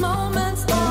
moments.